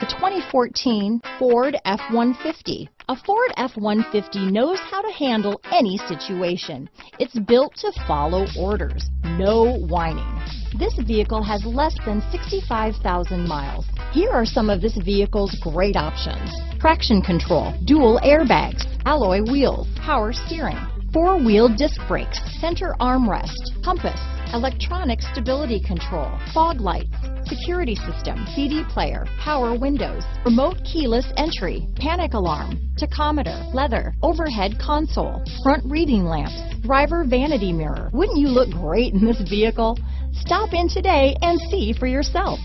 The 2014 Ford F-150. A Ford F-150 knows how to handle any situation. It's built to follow orders, no whining. This vehicle has less than 65,000 miles. Here are some of this vehicle's great options. Traction control, dual airbags, alloy wheels, power steering, four-wheel disc brakes, center armrest, compass, electronic stability control, fog lights, security system, CD player, power windows, remote keyless entry, panic alarm, tachometer, leather, overhead console, front reading lamps, driver vanity mirror. Wouldn't you look great in this vehicle? Stop in today and see for yourself.